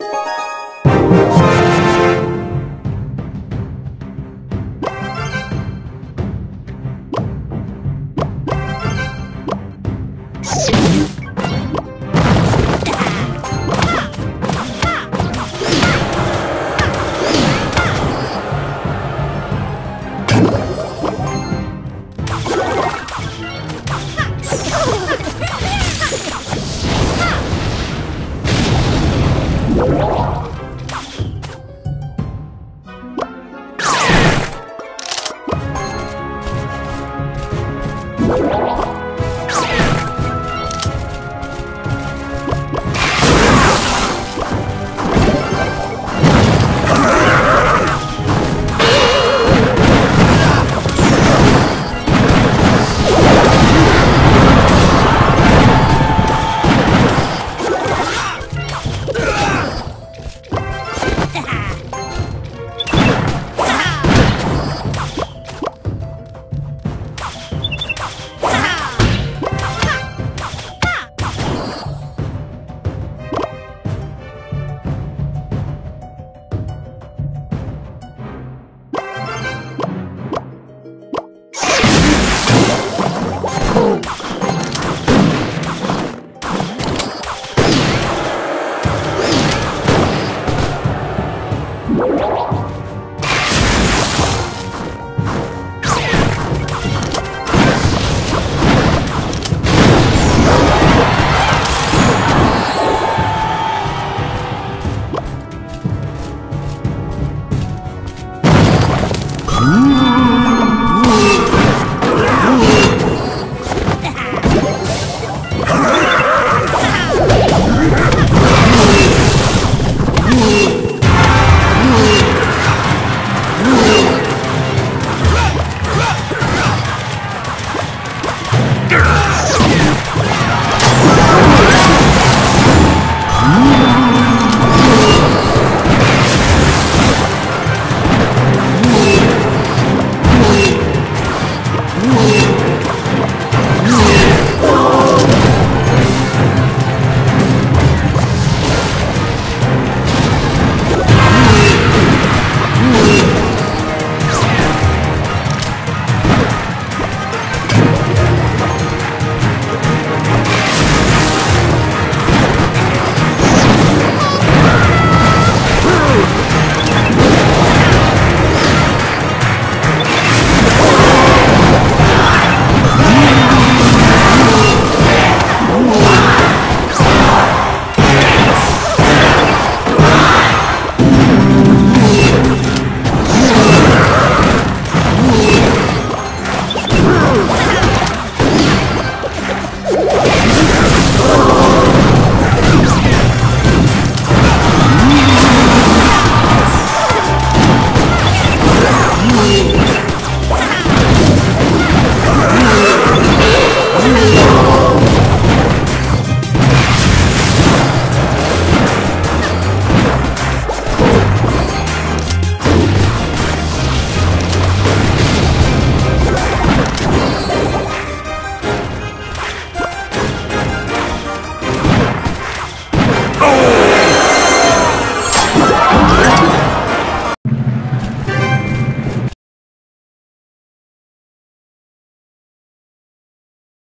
you